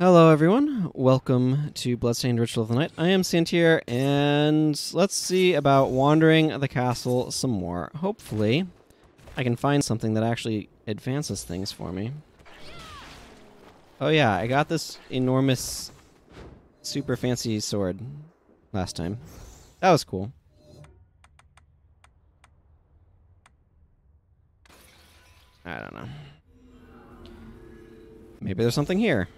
Hello, everyone. Welcome to Bloodstained Ritual of the Night. I am Sientir, and let's see about wandering the castle some more. Hopefully, I can find something that actually advances things for me. Oh yeah, I got this enormous, super fancy sword last time. That was cool. I don't know. Maybe there's something here.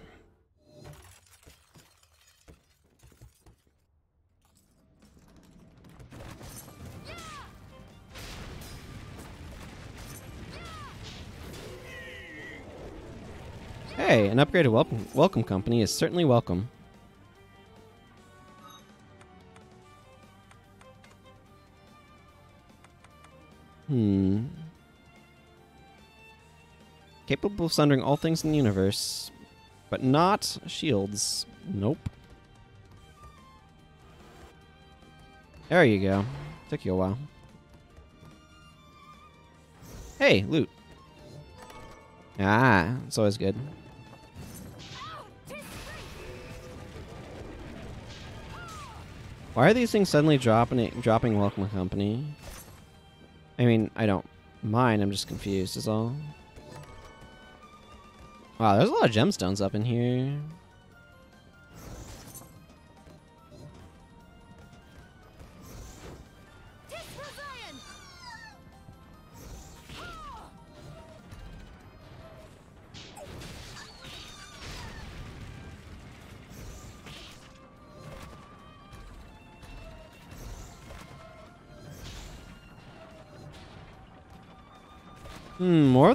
Hey, an upgraded welcome welcome company is certainly welcome. Hmm. Capable of sundering all things in the universe, but not shields. Nope. There you go. Took you a while. Hey, loot. Ah, it's always good. Why are these things suddenly dropping dropping welcome company? I mean, I don't mind. I'm just confused. Is all. Wow, there's a lot of gemstones up in here.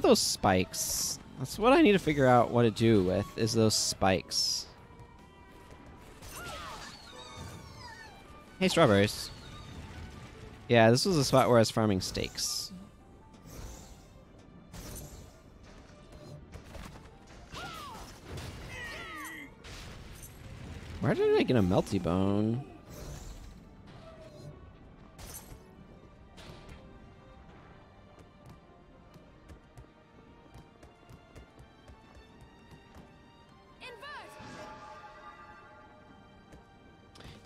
Those spikes. That's what I need to figure out what to do with, is those spikes. Hey, strawberries. Yeah, this was a spot where I was farming steaks. Where did I get a melty bone?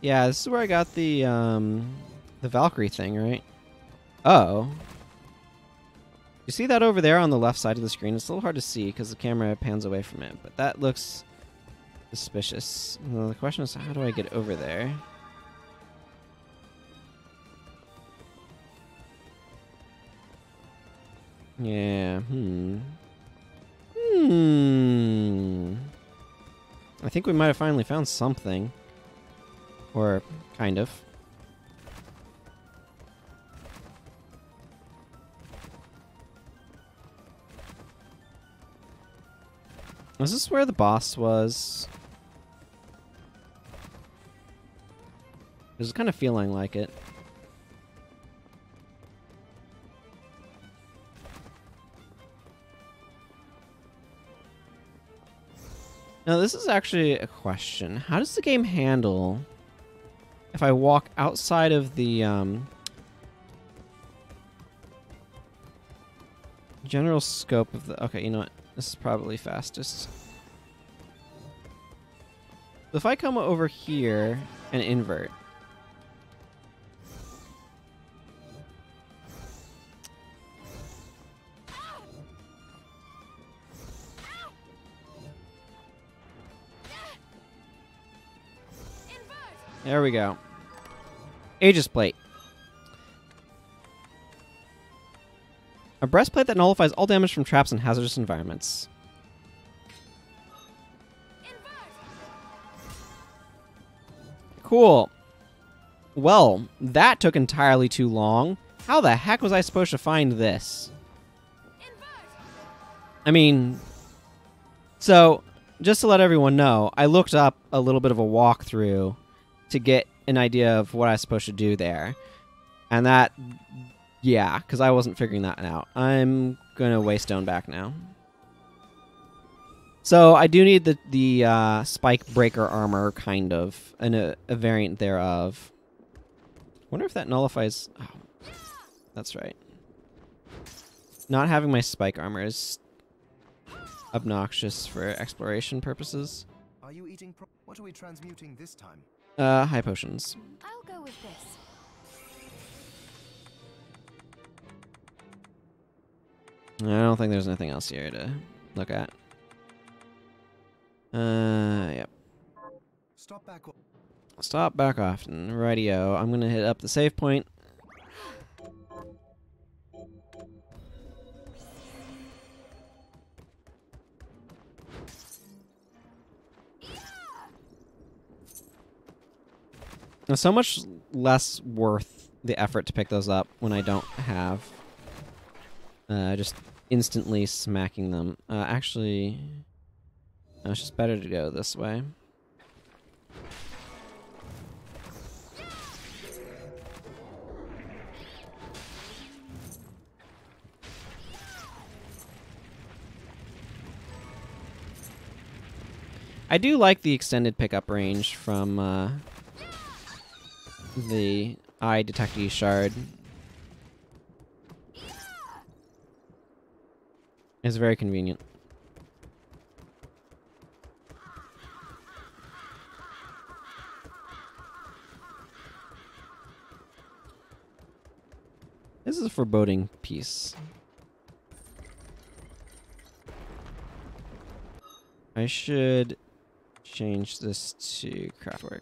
Yeah, this is where I got the um, the Valkyrie thing, right? Oh. You see that over there on the left side of the screen? It's a little hard to see because the camera pans away from it, but that looks suspicious. Well, the question is, how do I get over there? Yeah, hmm. Hmm. I think we might have finally found something. Or kind of. Is this where the boss was? It was kind of feeling like it. Now, this is actually a question. How does the game handle if I walk outside of the um, general scope of the... Okay, you know what? This is probably fastest. If I come over here and invert... There we go. Aegis plate. A breastplate that nullifies all damage from traps in hazardous environments. Cool. Well, that took entirely too long. How the heck was I supposed to find this? I mean, so just to let everyone know, I looked up a little bit of a walkthrough to get an idea of what I was supposed to do there. And that, yeah, because I wasn't figuring that out. I'm going to waystone back now. So I do need the, the uh, spike breaker armor, kind of, and a, a variant thereof. wonder if that nullifies... Oh, that's right. Not having my spike armor is obnoxious for exploration purposes. Are you eating? What are we transmuting this time? Uh, high potions. I'll go with this. I don't think there's anything else here to look at. Uh, yep. Stop back. Stop back off. and Radio. I'm gonna hit up the save point. Now, so much less worth the effort to pick those up when I don't have. Uh, just instantly smacking them. Uh, actually, it's just better to go this way. I do like the extended pickup range from uh, the eye detectee shard. is very convenient. This is a foreboding piece. I should change this to craftwork.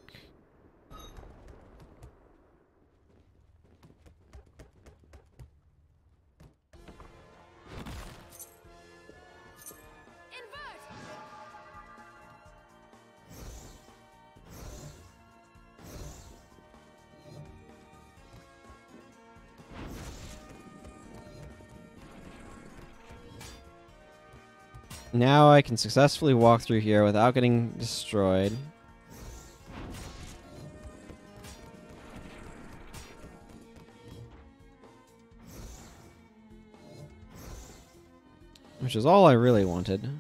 Now I can successfully walk through here without getting destroyed. Which is all I really wanted.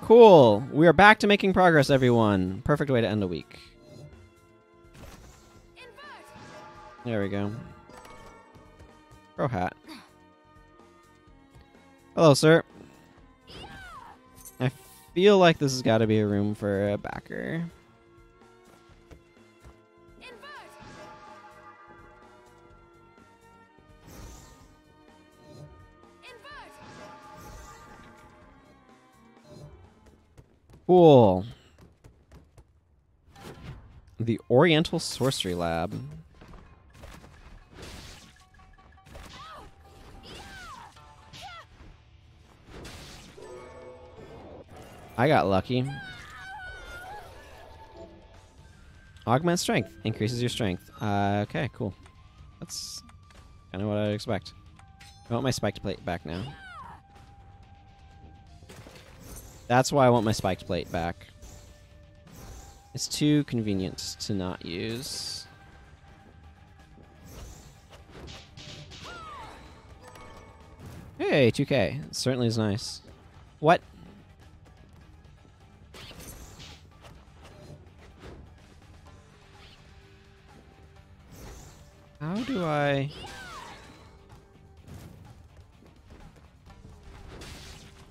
Cool. We are back to making progress, everyone. Perfect way to end a week. There we go. Pro hat. Hello, sir. I feel like this has got to be a room for a backer. Cool. The Oriental Sorcery Lab. I got lucky. Augment strength. Increases your strength. Uh, okay, cool. That's kind of what I'd expect. I want my spiked plate back now. That's why I want my spiked plate back. It's too convenient to not use. Hey, 2k. Certainly is nice. What? How do I...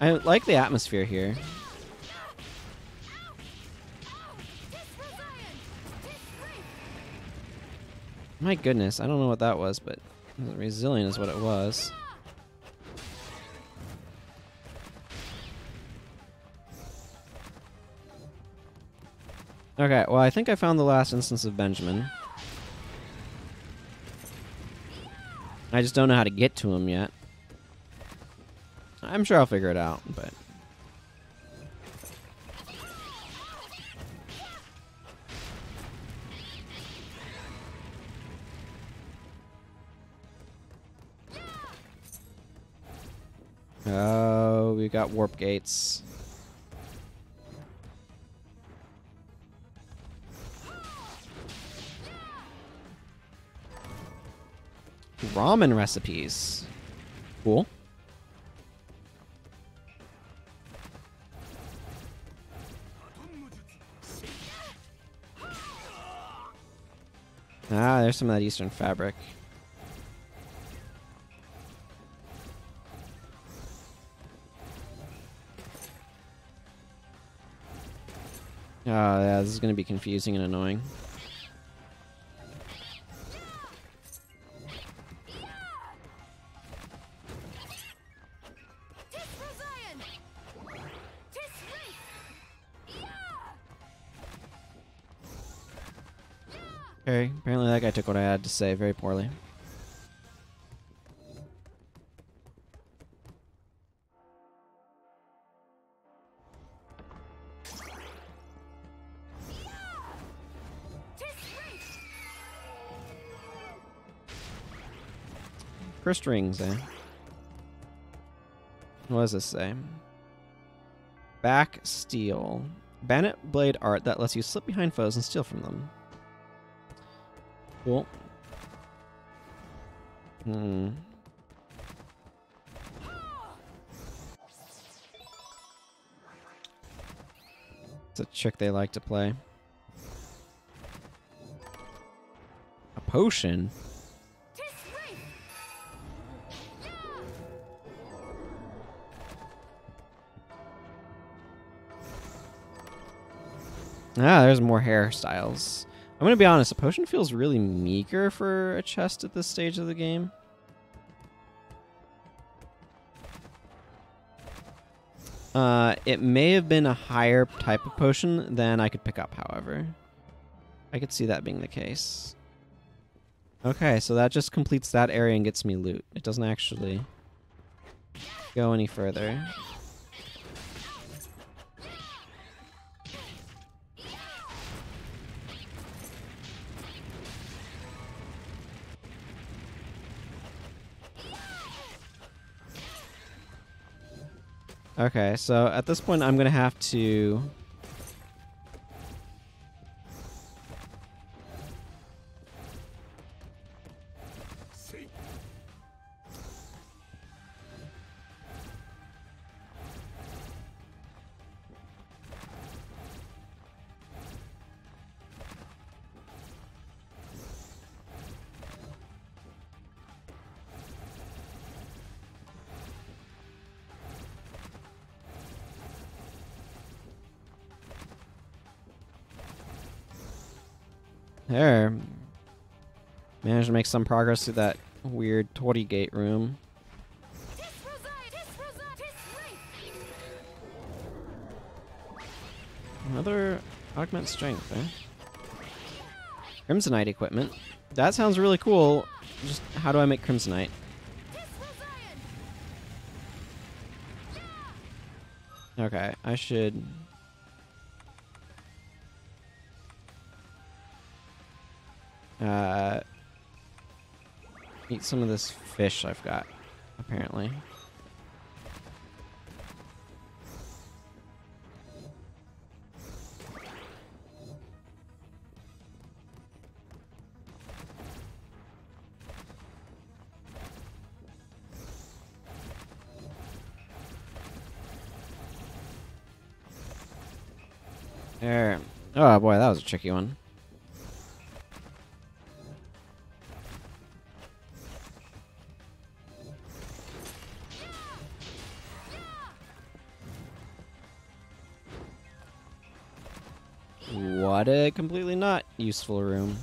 I like the atmosphere here. My goodness, I don't know what that was, but resilient is what it was. Okay, well, I think I found the last instance of Benjamin. I just don't know how to get to him yet. I'm sure I'll figure it out, but... Oh, we got warp gates. Ramen recipes. Cool. Ah, there's some of that eastern fabric. Oh, yeah, this is going to be confusing and annoying. Guy took what I had to say very poorly. Cursed rings, eh? What does this say? Back steal. Bandit blade art that lets you slip behind foes and steal from them. Cool. Hmm. It's a trick they like to play. A potion? Ah, there's more hairstyles. I'm gonna be honest, a potion feels really meager for a chest at this stage of the game. Uh, it may have been a higher type of potion than I could pick up, however. I could see that being the case. Okay, so that just completes that area and gets me loot. It doesn't actually go any further. Okay, so at this point, I'm gonna have to. Make some progress through that weird Torii gate room. Another augment strength, eh? Crimsonite equipment. That sounds really cool. Just how do I make Crimsonite? Okay, I should. Uh, eat some of this fish I've got, apparently. There. Oh boy, that was a tricky one. What a completely not useful room.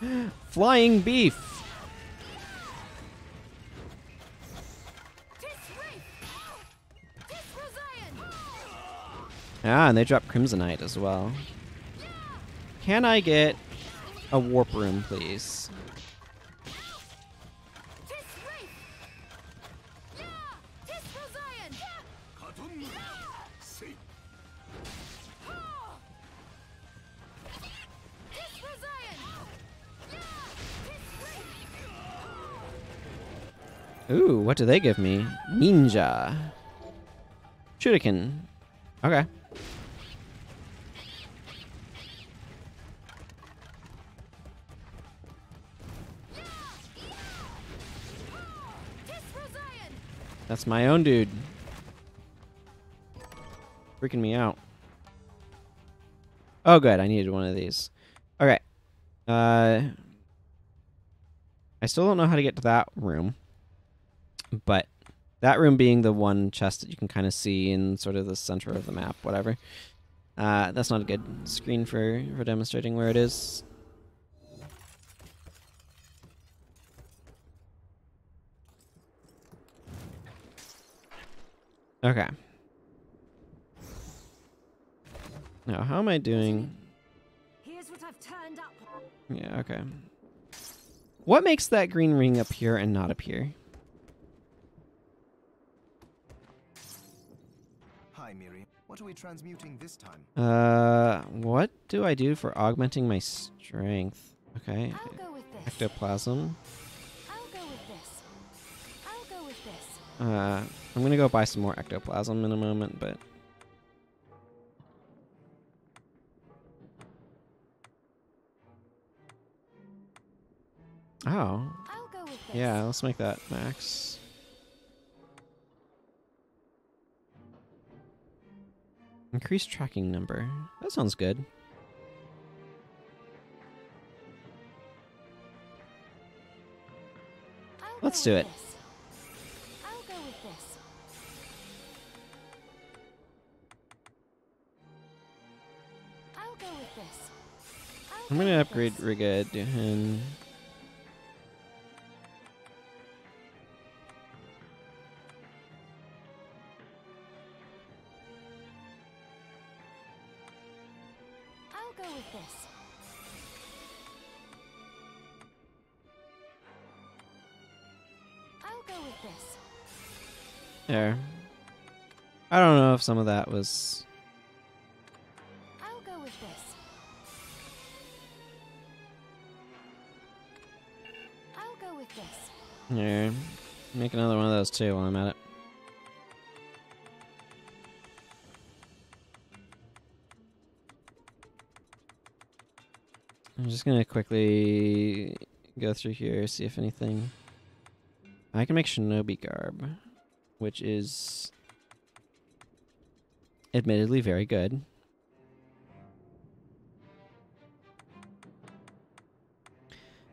Flying beef! Ah, and they drop Crimsonite as well. Can I get a warp room, please? What do they give me? Ninja. Shuriken. Okay. That's my own dude. Freaking me out. Oh, good. I needed one of these. Okay. Uh, I still don't know how to get to that room, but That room being the one chest that you can kind of see in sort of the center of the map, whatever. Uh, that's not a good screen for, for demonstrating where it is. Okay. Now, how am I doing? Here's what I've turned up. Yeah, okay. What makes that green ring appear and not appear? What are we transmuting this time? Uh, what do I do for augmenting my strength? Okay, I'll go with this. ectoplasm. I'll go with this. I'll go with this. Uh, I'm gonna go buy some more ectoplasm in a moment, but oh, I'll go with this. yeah, let's make that max. Increase tracking number. That sounds good. Let's do it. this. I'll go with this. I'll some of that was I'll go with this. I'll go with this. Here, make another one of those too while I'm at it. I'm just gonna quickly go through here, see if anything. I can make shinobi garb, which is admittedly very good.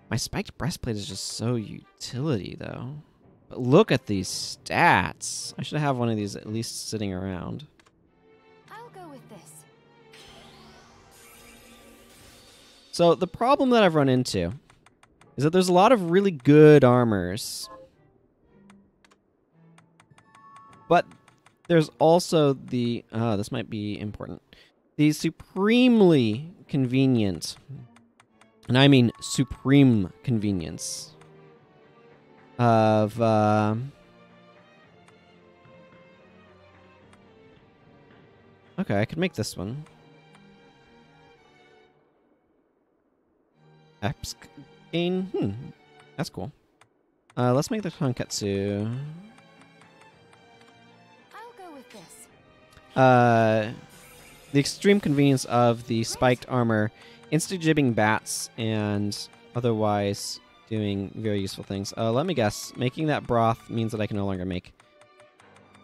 My spiked breastplate is just so utility, though. But look at these stats. I should have one of these at least sitting around. I'll go with this. So the problem that I've run into is that there's a lot of really good armors. But there's also the uh this might be important. The supremely convenient and I mean supreme convenience of uh, Okay, I could make this one. Eps gain. Hmm. That's cool. Uh, let's make the tonkotsu. Uh, the extreme convenience of the spiked armor, insta jibbing bats, and otherwise doing very useful things. Uh, let me guess. Making that broth means that I can no longer make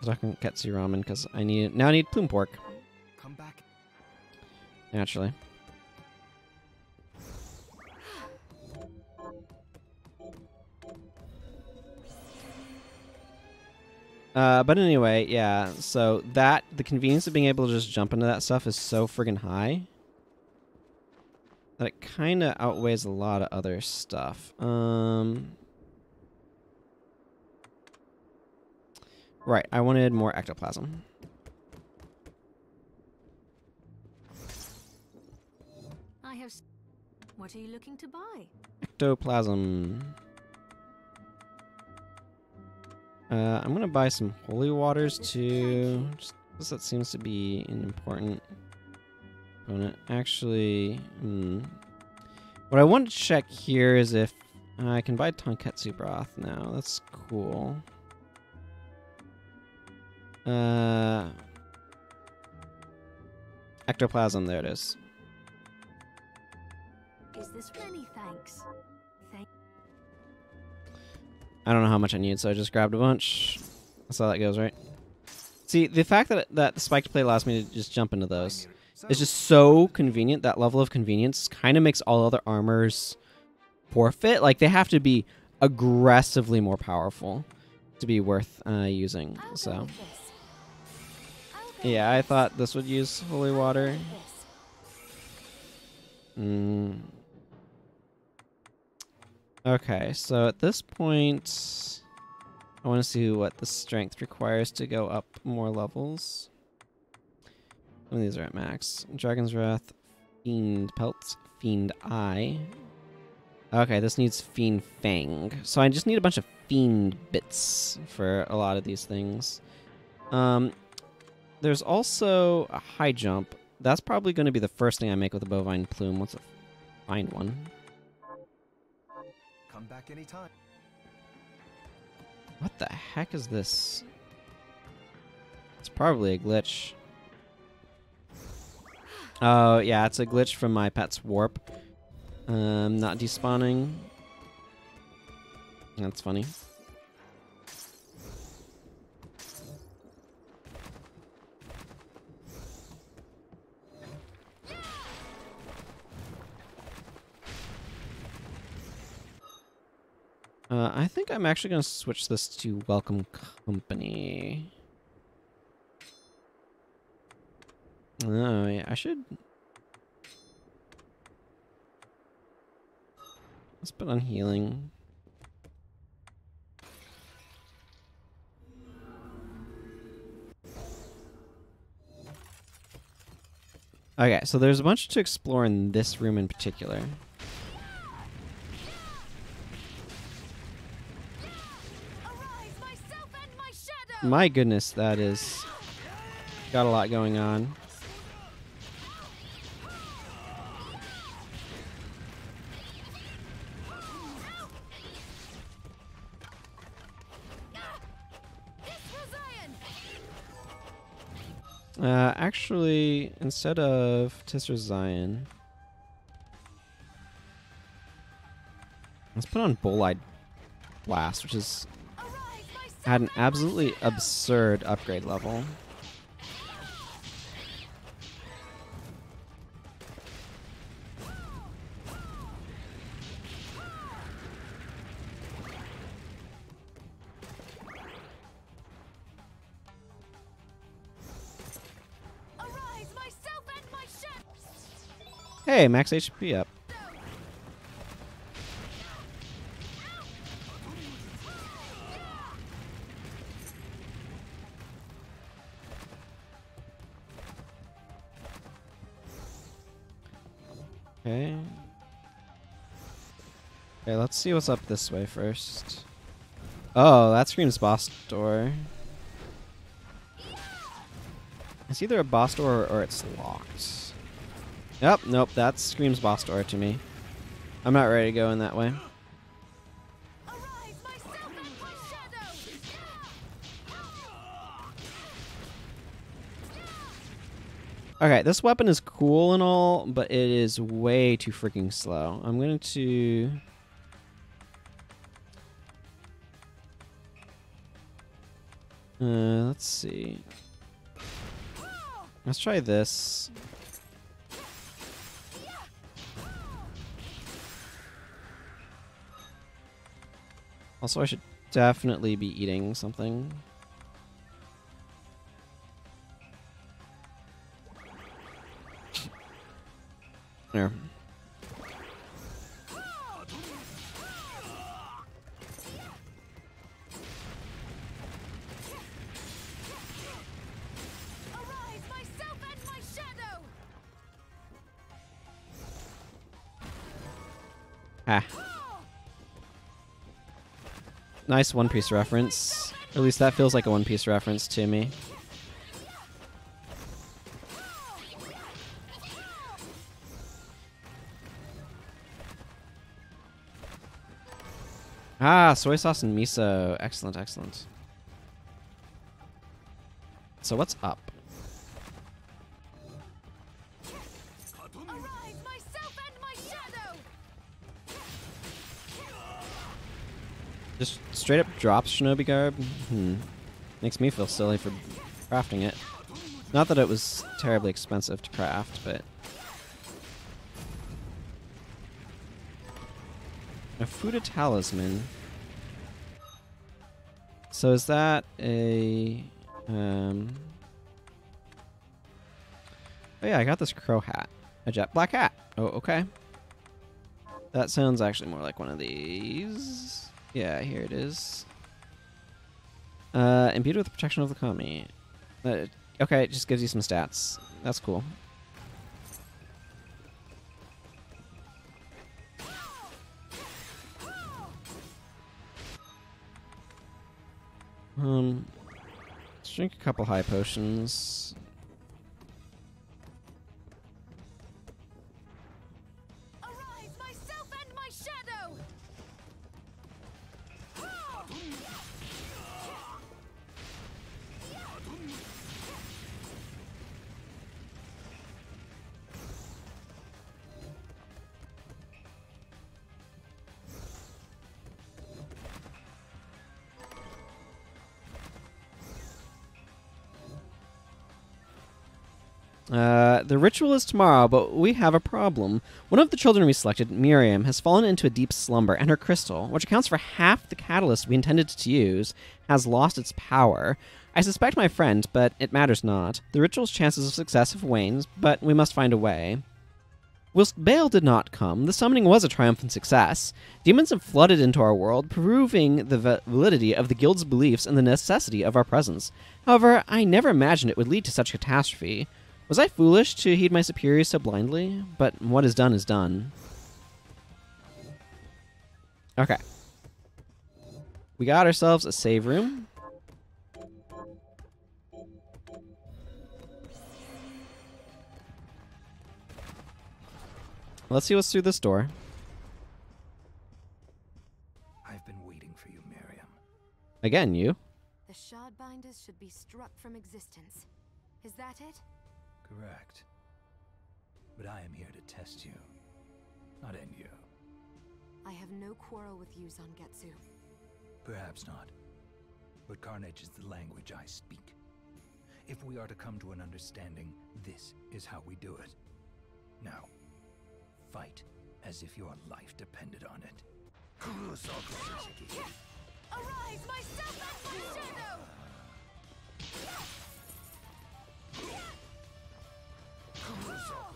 tonkotsu ramen because I need now I need plume pork Come back. naturally. Uh, but anyway, yeah. So that the convenience of being able to just jump into that stuff is so friggin' high that it kind of outweighs a lot of other stuff. Um, right. I wanted more ectoplasm. I have. s- What are you looking to buy? Ectoplasm. Uh, I'm gonna buy some holy waters too, just because that seems to be an important component. Actually, hmm. what I want to check here is if I can buy tonkotsu broth now. That's cool. Uh, ectoplasm. There it is. Is this many thanks? I don't know how much I need, so I just grabbed a bunch. That's how that goes, right? See, the fact that that spiked plate allows me to just jump into those is just so convenient. That level of convenience kind of makes all other armors forfeit. Like they have to be aggressively more powerful to be worth uh, using. So with this. I'll go yeah, I thought this would use holy water. go with this. Mm. Okay, so at this point, I want to see what the strength requires to go up more levels. Some of these are at max. Dragon's Wrath, Fiend Pelts, Fiend Eye. Okay, this needs Fiend Fang. So I just need a bunch of Fiend bits for a lot of these things. Um, there's also a high jump. That's probably going to be the first thing I make with a bovine plume. Let's find one. Come back anytime. What the heck is this? It's probably a glitch. Oh, yeah, it's a glitch from my pet's warp. Um, not despawning. That's funny. Uh, I think I'm actually going to switch this to Welcome Company. Oh, yeah, I should. Let's put on healing. Okay, so there's a bunch to explore in this room in particular. Arise, myself and my goodness, that is got a lot going on. Uh, actually, instead of Tisser Zion, let's put on Bolide Blast, which is had an absolutely absurd upgrade level. Arise, myself and my shadow. Hey, max HP up. See what's up this way first. Oh, that screams boss door. It's either a boss door or it's locked. Yep, nope, that screams boss door to me. I'm not ready to go in that way. Okay, this weapon is cool and all, but it is way too freaking slow. I'm going to. Uh, let's see. Let's try this. Also, I should definitely be eating something. There. Nice One Piece reference. At least that feels like a One Piece reference to me. Ah, soy sauce and miso. Excellent, excellent. So what's up? Just straight up drops Shinobi Garb? Hmm. Makes me feel silly for crafting it. Not that it was terribly expensive to craft, but. A Fuda Talisman. So is that a um Oh yeah, I got this crow hat. A jet black hat. Oh, okay. That sounds actually more like one of these. Yeah, here it is. Uh, imbued with protection of the kami. Uh, okay, it just gives you some stats. That's cool. Um, let's drink a couple high potions. Uh, the ritual is tomorrow, but we have a problem. One of the children we selected, Miriam, has fallen into a deep slumber, and her crystal, which accounts for half the catalyst we intended to use, has lost its power. I suspect my friend, but it matters not. The ritual's chances of success have waned, but we must find a way. Whilst Baal did not come, the summoning was a triumphant success. Demons have flooded into our world, proving the validity of the guild's beliefs and the necessity of our presence. However, I never imagined it would lead to such catastrophe. Was I foolish to heed my superiors so blindly? But what is done is done. Okay. We got ourselves a save room. Let's see what's through this door. I've been waiting for you, Miriam. Again, you. The Shardbinders should be struck from existence. Is that it? Correct. But I am here to test you, not end you. I have no quarrel with you, Zangetsu. Perhaps not. But carnage is the language I speak. If we are to come to an understanding, this is how we do it. Now, fight as if your life depended on it. Arise, myself and my shadow! 무서워.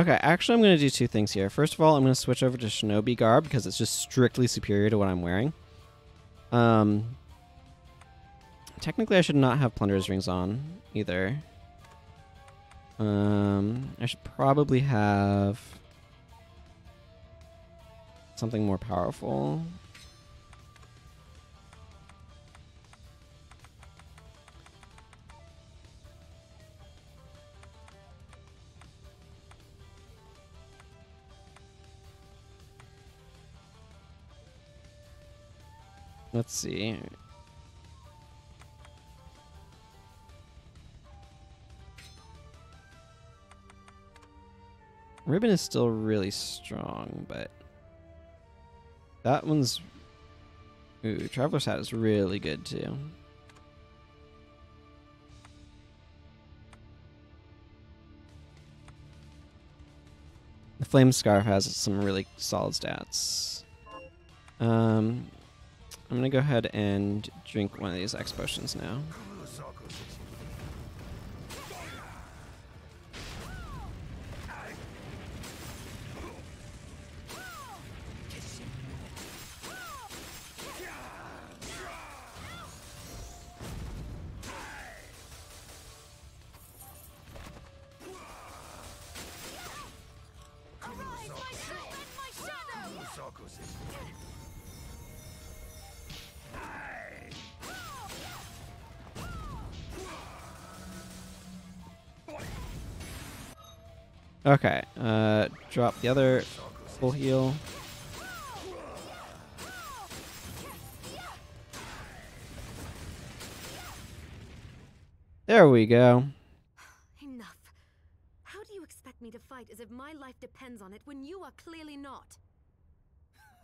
Okay, actually, I'm going to do two things here. First of all, I'm going to switch over to Shinobi garb because it's just strictly superior to what I'm wearing. Um, technically, I should not have Plunderer's rings on either. Um, I should probably have something more powerful. Let's see. Ribbon is still really strong, but that one's ooh, Traveler's Hat is really good too. The Flame Scarf has some really solid stats. Um, I'm gonna go ahead and drink one of these X potions now. Okay, uh, drop the other full heal. There we go. Enough. How do you expect me to fight as if my life depends on it when you are clearly not?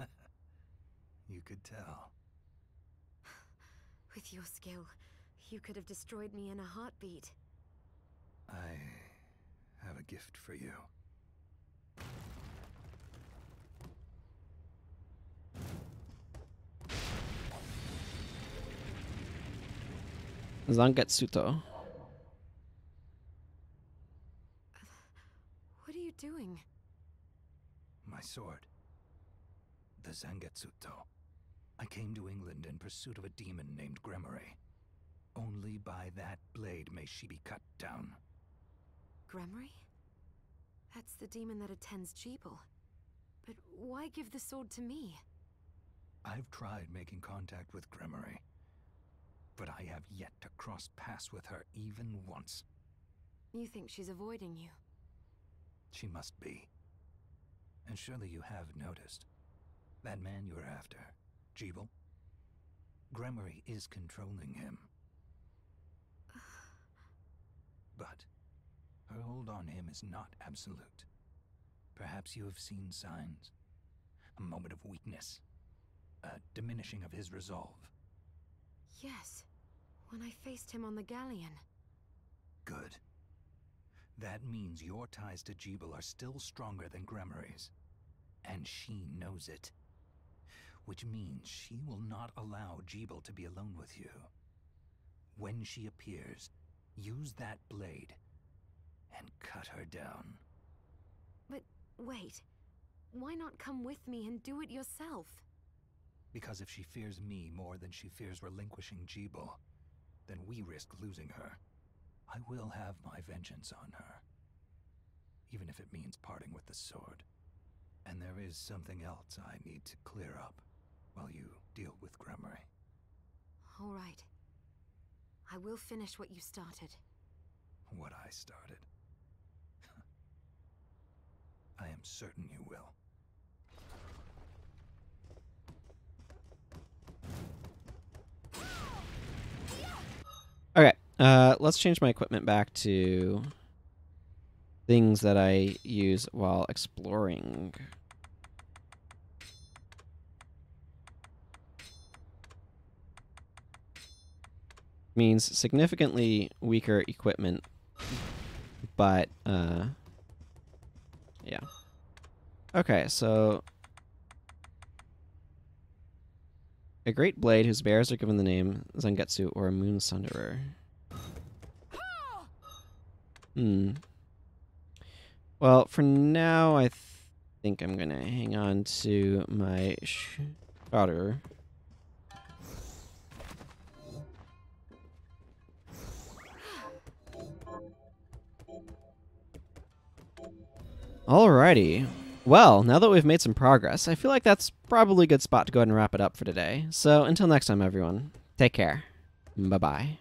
You could tell. With your skill, you could have destroyed me in a heartbeat. I have a gift for you. Zangetsuto. What are you doing? My sword. The Zangetsuto. I came to England in pursuit of a demon named Gremory. Only by that blade may she be cut down. Gremory? That's the demon that attends Gebel. But why give the sword to me? I've tried making contact with Gremory, but I have yet to cross paths with her even once. You think she's avoiding you? She must be. And surely you have noticed. That man you're after, Gebel? Gremory is controlling him. But her hold on him is not absolute. Perhaps you have seen signs. A moment of weakness. A diminishing of his resolve. Yes. When I faced him on the galleon. Good. That means your ties to Gebel are still stronger than Gremory's. And she knows it. Which means she will not allow Gebel to be alone with you. When she appears, use that blade and cut her down. But wait. Why not come with me and do it yourself? Because if she fears me more than she fears relinquishing Gebel, then we risk losing her. I will have my vengeance on her. Even if it means parting with the sword. And there is something else I need to clear up while you deal with Gremory. All right. I will finish what you started. What I started. I am certain you will. Okay, uh, let's change my equipment back to things that I use while exploring. Means significantly weaker equipment, but uh, yeah. Okay, so a great blade whose bearers are given the name Zangetsu or Moon Sunderer. Hmm. Well, for now, I th- think I'm gonna hang on to my shudder. Alrighty. Well, now that we've made some progress, I feel like that's probably a good spot to go ahead and wrap it up for today. So until next time, everyone, take care. Bye bye.